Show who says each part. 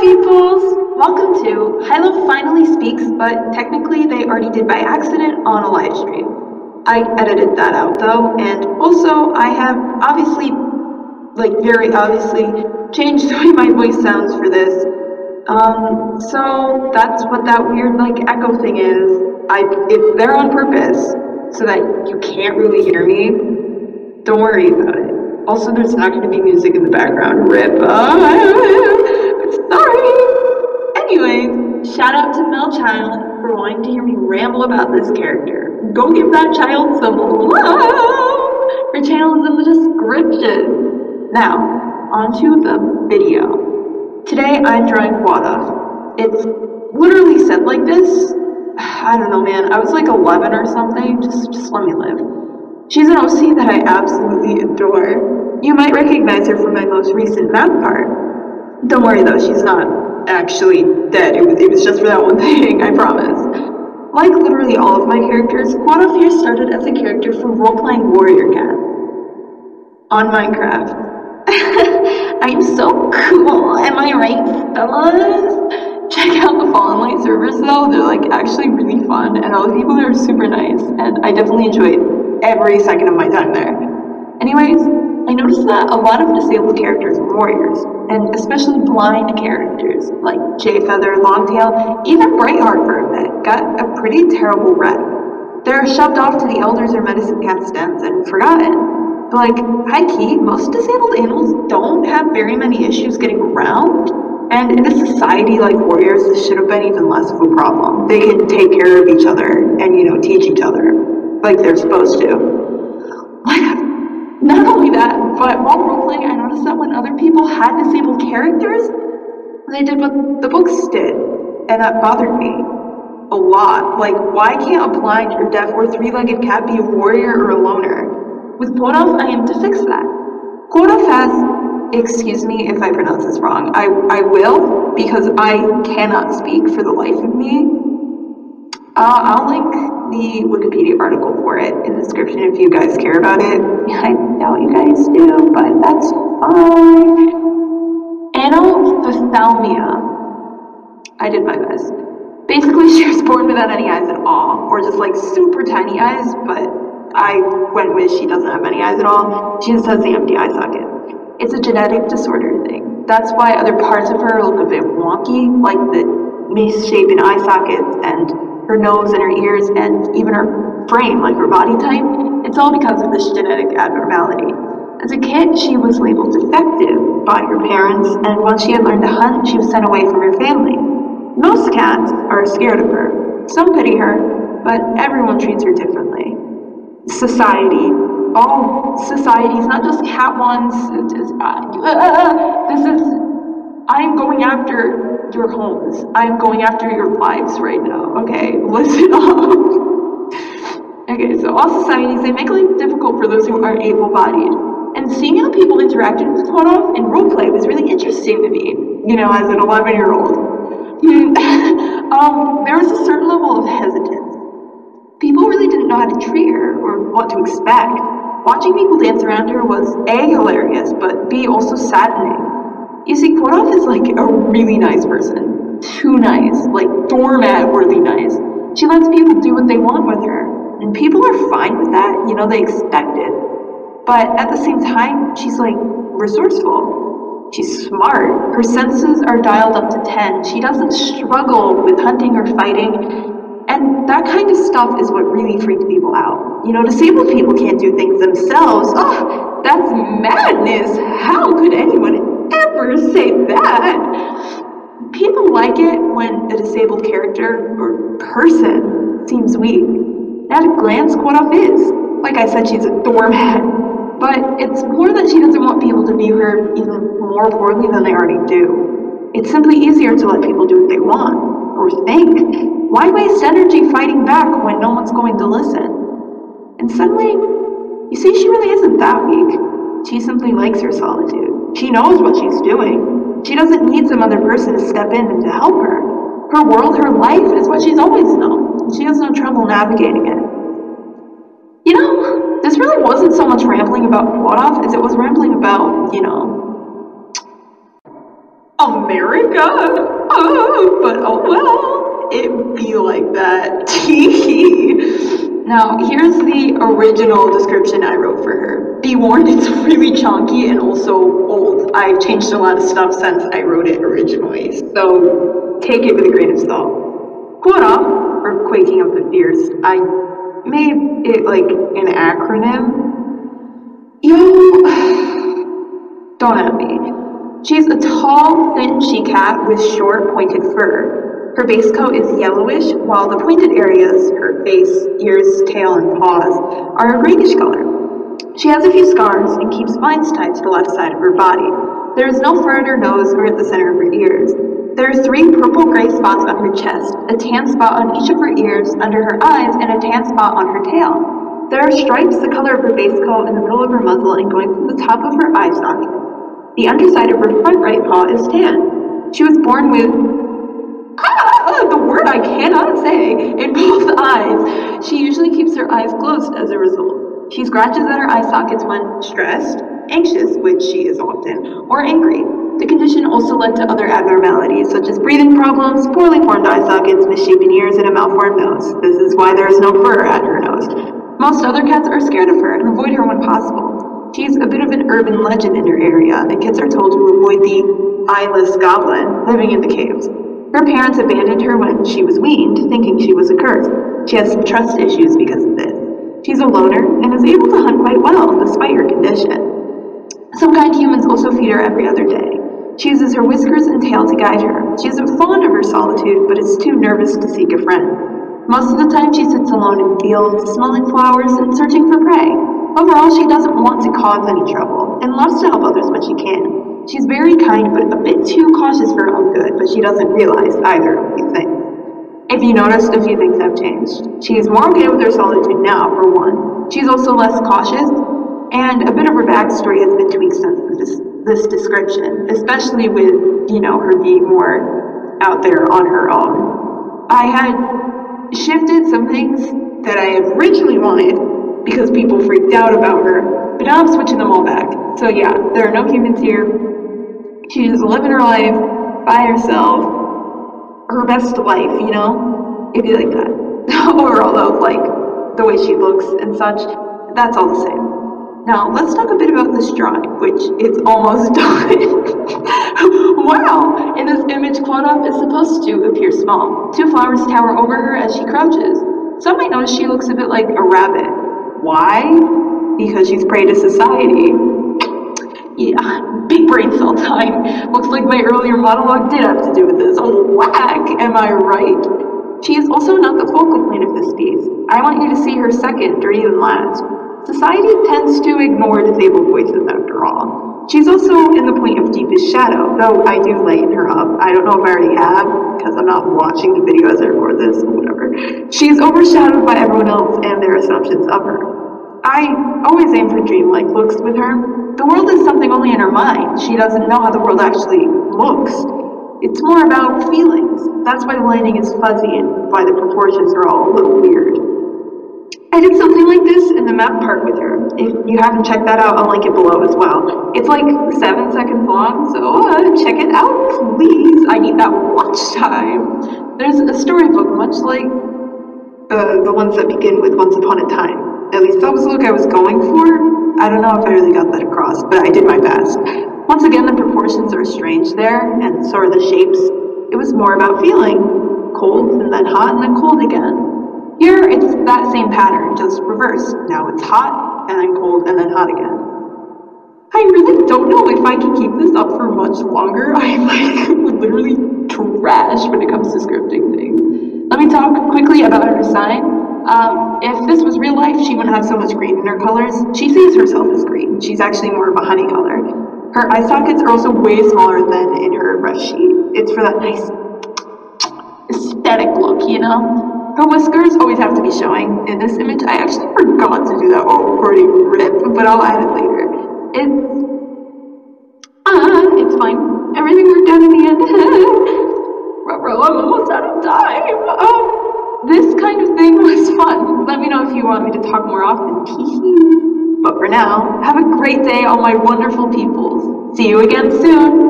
Speaker 1: peoples! Welcome to Hilow Finally Speaks, but technically they already did by accident on a live stream. I edited that out though, and also I have obviously, like very obviously, changed the way my voice sounds for this. Um, so that's what that weird like echo thing is. I, it's they're on purpose, so that you can't really hear me, don't worry about it. Also, there's not going to be music in the background. Rip. sorry. Anyway, shout out to Mel Child for wanting to hear me ramble about this character. Go give that child some love. Her channel is in the description. Now, onto the video. Today I'm drawing Quada. It's literally said like this. I don't know, man. I was like 11 or something. Just, just let me live. She's an OC that I absolutely adore. You might recognize her from my most recent map part. Don't worry though, she's not actually dead. It was, it was just for that one thing, I promise. Like literally all of my characters, Quad Fear started as a character for role-playing Warrior Cat on Minecraft. I'm so cool, am I right, fellas? Check out the Fallen Light servers though, they're like actually really fun, and all the people are super nice, and I definitely enjoyed every second of my time there. Anyways, I noticed that a lot of disabled characters are warriors, and especially blind characters like Jayfeather, Longtail, even Brightheart for a bit, got a pretty terrible rep. They're shoved off to the elders or medicine stands and forgotten. But like, high key, most disabled animals don't have very many issues getting around. And in a society like warriors, this should have been even less of a problem. They can take care of each other and, you know, teach each other like they're supposed to. Not only that, but while roleplaying, I noticed that when other people had disabled characters, they did what the books did, and that bothered me a lot. Like, why can't a blind or deaf or three-legged cat be a warrior or a loner? With Quodov, I am to fix that. Quodov has, excuse me if I pronounce this wrong, I, I will, because I cannot speak for the life of me. Uh, I'll link the Wikipedia article for it in the description if you guys care about it. I doubt you guys do, but that's fine. Anophthalmia. I did my best. Basically, she was born without any eyes at all, or just like super tiny eyes, but I went with she doesn't have any eyes at all. She just has the empty eye socket. It's a genetic disorder thing. That's why other parts of her look a bit wonky, like the misshapen eye sockets and her nose and her ears and even her frame, like her body type, it's all because of this genetic abnormality. As a kid, she was labeled defective by her parents, and once she had learned to hunt, she was sent away from her family. Most cats are scared of her. Some pity her, but everyone treats her differently. Society, all societies, not just cat ones, uh, this is, I'm going after your homes. I'm going after your lives right now. Okay, listen up. okay, so all societies, they make life difficult for those who aren't able-bodied. And seeing how people interacted with Quodov in roleplay was really interesting to me, you know, as an 11-year-old. um, there was a certain level of hesitance. People really didn't know how to treat her or what to expect. Watching people dance around her was A, hilarious, but B, also saddening. You see, Quodov is like a really nice person. Too nice. Like doormat worthy nice. She lets people do what they want with her. And people are fine with that. You know, they expect it. But at the same time, she's like resourceful. She's smart. Her senses are dialed up to 10. She doesn't struggle with hunting or fighting. And that kind of stuff is what really freaks people out. You know, disabled people can't do things themselves. Oh, that's madness. How could anyone ever say that. People like it when a disabled character or person seems weak. At a glance, Quodov is. Like I said, she's a doormat. But it's more that she doesn't want people to view her even more poorly than they already do. It's simply easier to let people do what they want, or think. Why waste energy fighting back when no one's going to listen? And suddenly, you see, she really isn't that weak. She simply likes her solitude. She knows what she's doing. She doesn't need some other person to step in and to help her. Her world, her life is what she's always known. She has no trouble navigating it. You know, this really wasn't so much rambling about Quodov as it was rambling about, you know, America? Oh, but oh well, It'd be like that. now, here's the original description I wrote for her. Be warned, it's really chunky and also old. I've changed a lot of stuff since I wrote it originally, so take it with a grain of salt. Quora, or Quaking of the Fierce, I made it like an acronym. Yo, don't at me. She's a tall, thin she-cat with short, pointed fur. Her base coat is yellowish, while the pointed areas, her face, ears, tail, and paws, are a greenish color. She has a few scars and keeps vines tied to the left side of her body. There is no fur at her nose or at the center of her ears. There are three purple-gray spots on her chest, a tan spot on each of her ears, under her eyes, and a tan spot on her tail. There are stripes the color of her base coat in the middle of her muzzle and going from the top of her eye socket. The underside of her front right paw is tan. She was born with the word I cannot say in both eyes. She usually keeps her eyes closed as a result. She scratches at her eye sockets when stressed, anxious, which she is often, or angry. The condition also led to other abnormalities such as breathing problems, poorly formed eye sockets, misshapen ears, and a malformed nose. This is why there is no fur at her nose. Most other cats are scared of her and avoid her when possible. She's a bit of an urban legend in her area, and kids are told to avoid the eyeless goblin living in the caves. Her parents abandoned her when she was weaned, thinking she was a curse. She has some trust issues because of this. She's a loner and is able to hunt quite well, despite her condition. Some kind humans also feed her every other day. She uses her whiskers and tail to guide her. She isn't fond of her solitude, but is too nervous to seek a friend. Most of the time she sits alone in fields, smelling flowers and searching for prey. Overall, she doesn't want to cause any trouble and loves to help others when she can. She's very kind but a bit too cautious for her own good, but she doesn't realize either of these things. If you noticed, a few things have changed. She's more okay with her solitude now, for one. She's also less cautious, and a bit of her backstory has been tweaked since this, this description, especially with, you know, her being more out there on her own. I had shifted some things that I originally wanted because people freaked out about her. But now I'm switching them all back. So yeah, there are no humans here. She's living her life by herself, her best life, you know? It'd be like that. or although, like, the way she looks and such, that's all the same. Now, let's talk a bit about this drawing, which is almost done. wow! In this image, Clodop is supposed to appear small. Two flowers tower over her as she crouches. Some might notice she looks a bit like a rabbit, why? Because she's prey to society. Yeah, big brain cell time. Looks like my earlier monologue did have to do with this. Oh, whack, am I right? She is also not the focal point of this piece. I want you to see her second or even last. Society tends to ignore disabled voices after all. She's also in the point of deepest shadow, though I do lighten her up. I don't know if I already have, because I'm not watching the video as I record this, or whatever. She's overshadowed by everyone else and their assumptions of her. I always aim for dreamlike looks with her. The world is something only in her mind. She doesn't know how the world actually looks. It's more about feelings. That's why the lighting is fuzzy and why the proportions are all a little weird. I did something like this in the map part with her. If you haven't checked that out, I'll link it below as well. It's like seven seconds long, so uh, check it out, please. I need that watch time. There's a storybook, much like uh, the ones that begin with Once Upon a Time. At least that was the look I was going for. I don't know if I really got that across, but I did my best. Once again, the proportions are strange there, and so are the shapes. It was more about feeling. Cold, and then hot, and then cold again. Here, it's that same pattern, just reversed. Now it's hot, and then cold, and then hot again. I really don't know if I can keep this up for much longer. I'm like literally trash when it comes to scripting things. Let me talk quickly about her design. Um, if this was real life, she wouldn't have so much green in her colors. She sees herself as green. She's actually more of a honey color. Her eye sockets are also way smaller than in her brush sheet. It's for that nice aesthetic look, you know? Her whiskers always have to be showing. In this image, I actually forgot to do that while recording RIP, but I'll add it later. It's, uh, it's fine. Everything worked out in the end. Ruh-roh, I'm almost out of time. Um, this kind of thing was fun. Let me know if you want me to talk more often. but for now, have a great day, all my wonderful peoples. See you again soon.